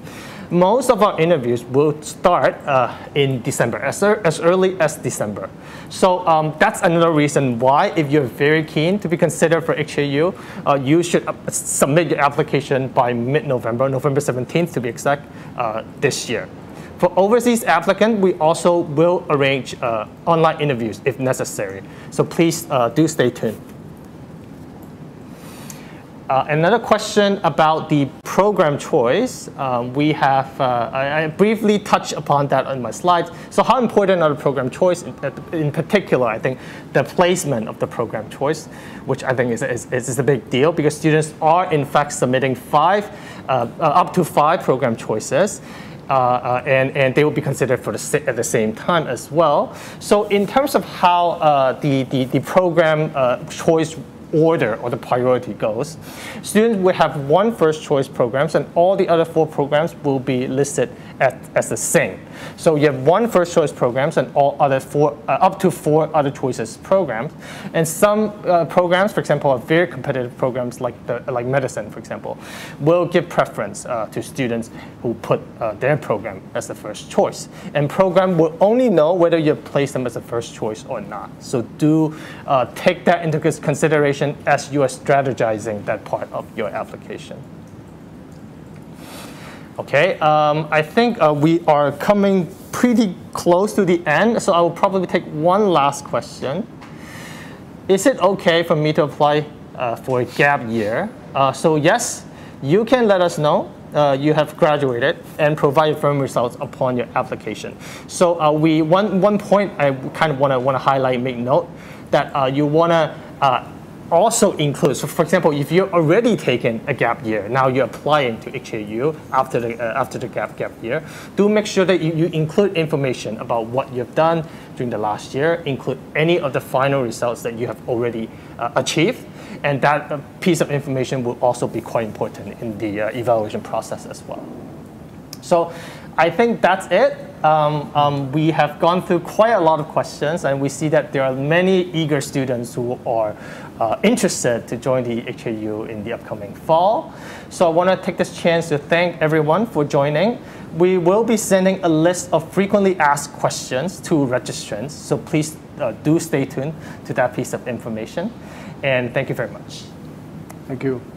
Most of our interviews will start uh, in December, as, as early as December. So um, that's another reason why, if you're very keen to be considered for HKU, uh, you should uh, submit your application by mid-November, November 17th to be exact, uh, this year. For overseas applicants, we also will arrange uh, online interviews if necessary. So please uh, do stay tuned. Uh, another question about the program choice. Um, we have, uh, I, I, briefly touched upon that on my slides. So how important are the program choice? In, in, particular, I think the placement of the program choice, which I think is, is, is a big deal because students are in fact submitting five, uh, uh up to five program choices. Uh, uh, and, and they will be considered for the, at the same time as well. So in terms of how uh, the, the, the program uh, choice order or the priority goes. Students will have one first choice programs and all the other four programs will be listed at, as the same. So you have one first choice programs and all other four, uh, up to four other choices programs. And some uh, programs, for example, are very competitive programs like, the, like medicine, for example, will give preference uh, to students who put uh, their program as the first choice. And program will only know whether you place them as a first choice or not. So do uh, take that into consideration as you are strategizing that part of your application. Okay, um, I think uh, we are coming pretty close to the end, so I will probably take one last question. Is it okay for me to apply uh, for a gap year? Uh, so yes, you can let us know uh, you have graduated and provide firm results upon your application. So uh, we one one point I kind of want to want to highlight, make note that uh, you want to also include. So for example, if you're already taken a gap year, now you're applying to HKU after the uh, after the gap gap year, do make sure that you, you include information about what you've done during the last year, include any of the final results that you have already uh, achieved and that uh, piece of information will also be quite important in the uh, evaluation process as well. So I think that's it. Um, um, we have gone through quite a lot of questions, and we see that there are many eager students who are uh, interested to join the HKU in the upcoming fall. So I want to take this chance to thank everyone for joining. We will be sending a list of frequently asked questions to registrants, so please uh, do stay tuned to that piece of information and thank you very much. Thank you.